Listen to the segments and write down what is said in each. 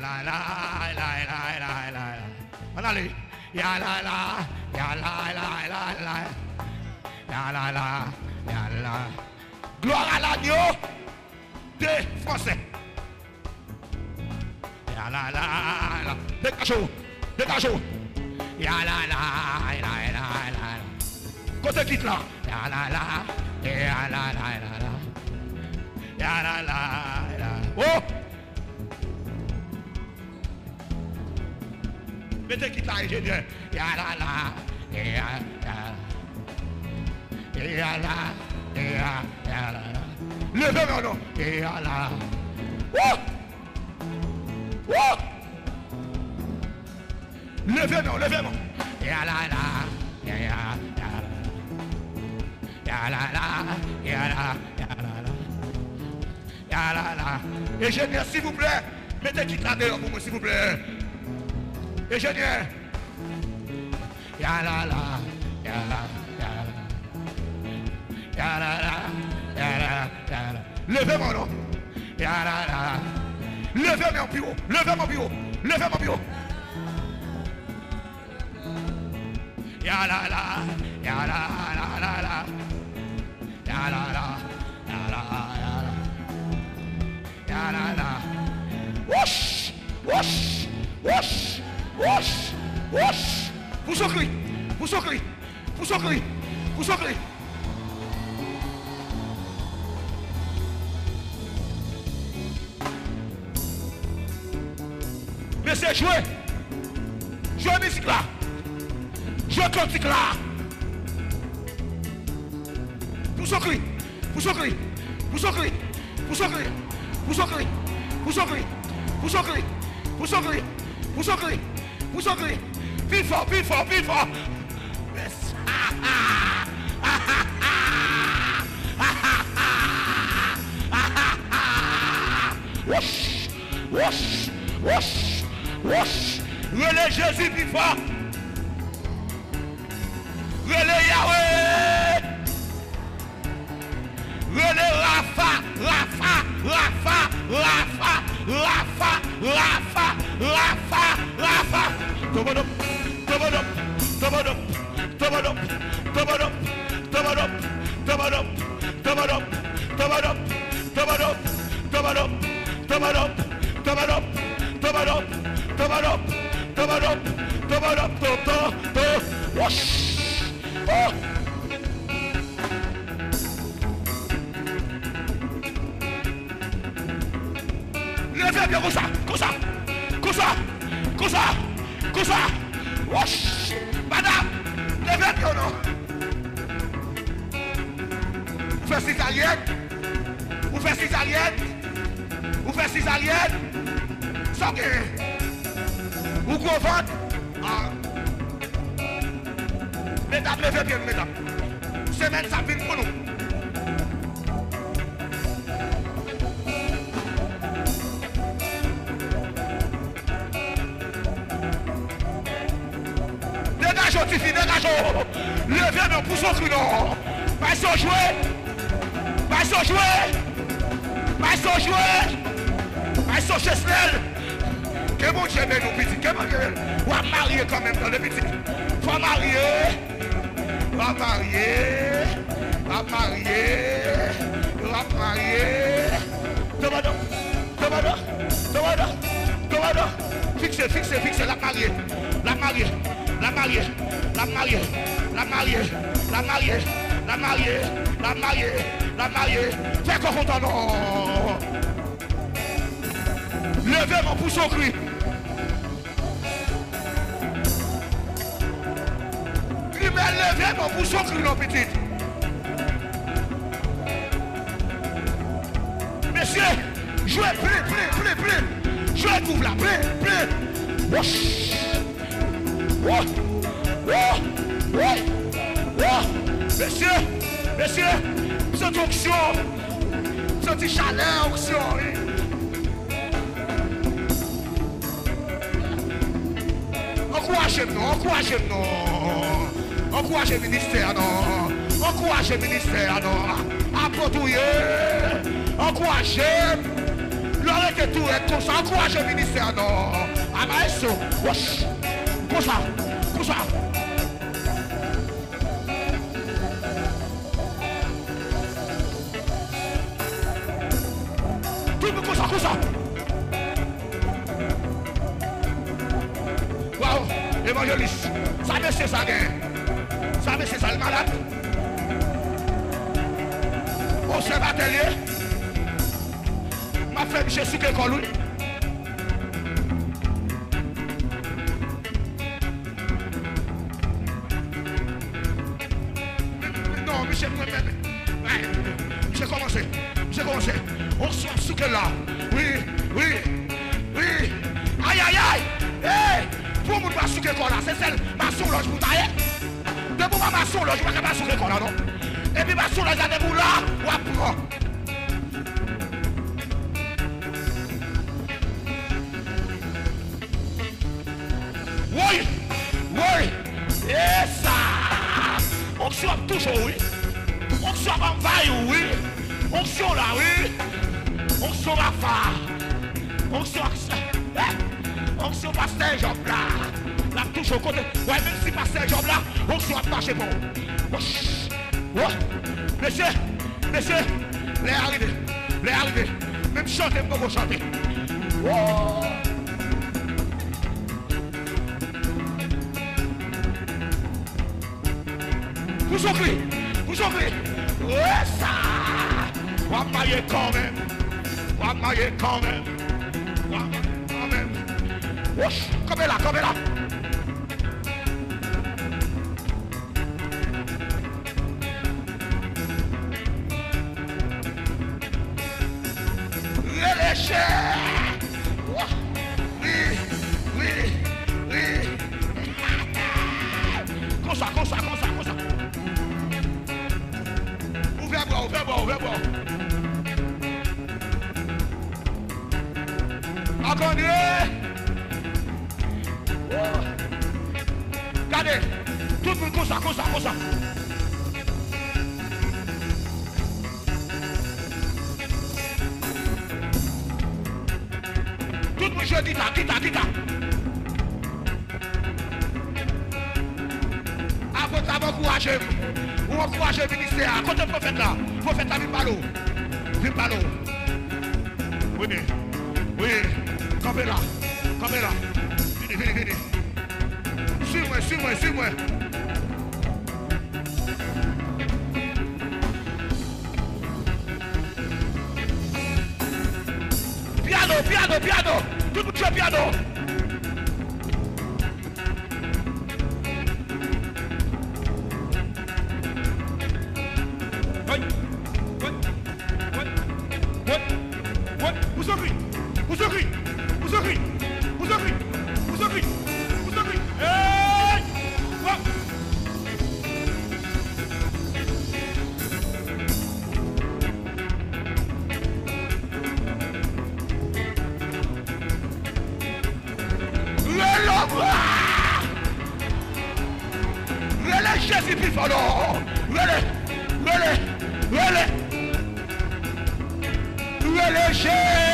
La la la la la la allait. Ya la la, ya la la la la. Ya la la, ya la. Gloire à l'agneau des Français. Ya la la la. Dégagez-vous, dégagez-vous. Ya la la la la la la. Côté quitte là. Ya la la, ya la la la la. Ya la la la. Oh! Mettez quitte là, ingénieur. Ya la la, ya la. La, ya la. Levez mon nom. Ya la. Oh! Oh! Levez mon, levez mon. Ya la la, ya la. Ya la la, ya la, la. Ya la la. Ingénieur, s'il vous plaît, mettez quitte là dehors pour moi, s'il vous plaît. يا شنيع يا لا لا يا لا يا لا يا لا يا لا levez mon nom يا لا لا levez mon bureau levez mon bureau levez mon bureau يا لا لا يا لا لا لا لا يا لا لا يا لا يا لا يا لا لا وش وش وش pousse au cri, pousse au cri, pousse au cri. Mais c'est joué. Jouez musique là. Jouez cantique là. Pousse au cri, pousse au cri, pousse au cri, pousse au cri, pousse au cri, pousse au cri, pousse au cri, pousse au cri, pousse au cri, Où sont Plus fort, plus fort, plus fort. Yes. Wash, wash, wash, wash. Relais Jésus plus fort. Relais Yahweh. Relais Rafa, Rafa, Rafa, Rafa. lafa, lafa, lafa, lafa. Double up, double up. Leve pyo kousa, kousa, kousa, kousa, kousa. Wosh! Madame, leve pyo nou. Ou fè sis alyen? Ou fè sis alyen? Ou fè sis alyen? Soke! Ou kou vant? Ah. Medam, leve pyo nou, medam. Semen sa vin pou nou. Tifi, dégagez. Levez, non, poussons cru, non. Pas sans jouer. Pas sans jouer. Pas sans jouer. Pas sans chesnel. Que bon Dieu nous petit. Que bon Dieu. On va marier quand même dans le petit. Faut marier. Va marier. Va marier. Va marier. Tomado. Tomado. Tomado. Tomado. Fixez, fixez, fixez. La mariée. La mariée. La mariée. La mariée. La mariée. La mariée. La mariée. La mariée. La mariée. Fais qu'on content, non. Levez mon pouce au cri. Lui-même, levez mon pouce au cri, non, petite. Messieurs, jouez plein, plein, plein, plein. Jouez couvre là, plein, plein. Oh, oh, oh, oh. Messieurs, messieurs, cette onction, cette chaleur onction. Encouragez-nous, encouragez-nous. Encouragez le ministère, non. Encouragez le ministère, non. Apportez. Encouragez. Le Arrêtez tout, être comme ça, encouragez le ministère, non. Maestro, wesh. Pouche la, pouche la. Tout moun pouche la, pouche la. Waw, evanjelis, sa mè se sa gen. Sa mè se sa l malade. On se batè liè. Ma fèm jè sou ke kolou. J'ai commencé, j'ai commencé. On sort Souké là. Oui, oui, oui. Aïe, aïe, aïe. Hey, pour moi, pas Souké là, c'est celle, ma son loge pour tailler. De pour ma son loge, je ne pas Souké là, non? Et puis ma son loge, là, pour là. Oui, oui, et ça. On soit toujours, oui. On soit en vaille, oui. On soit là, oui. On soit à phare. On soit. On soit pasteur Job là. Là, toujours côté. Ouais, même si pasteur Job là, on soit marché bon. Oh, monsieur, monsieur, les arrivés, les arrivés. Même chanter, je peux chanter. Oh. Vous souffrez, vous souffrez. Yes, sir. What are you coming? What are you coming? What are you coming? Whoosh, come here, come here. シェー Akande! Gade! Tout moun konsa, konsa, konsa! Tout moun jè dita, dita, dita! Avot avon kouajèm! Ou an kouajèm ministè a! Kote profet la! Profet la vin palo! Vin palo! Ouye! Ouye! L'eau. Oui, mais. Oui. Campez là. Campez là. Venez, venez, venez. Suis-moi, suis-moi, suis-moi. Piano, piano, piano. Tout le monde joue piano. What? What? What? What? What? Vous en crie Vous en crie Vous en crie Hey! What? Le l'homme Relais Jésus puis follow Relais Relais Relais Relais Jésus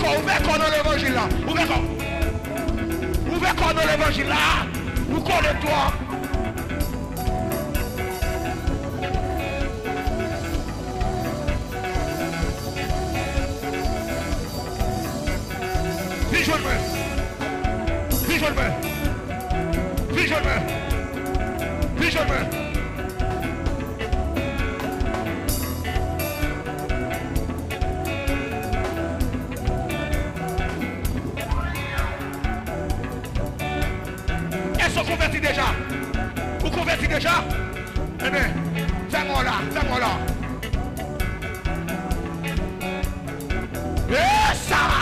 quoi, ouvrez quoi dans l'évangile là. Ouvrez quoi. Ouvrez quoi dans l'évangile là. Vous connaissez toi. Visuellement. Visuellement. Visuellement. Visuellement. convertis déjà. Vous convertis déjà? Eh bien, c'est moi là, c'est moi là. Ça va.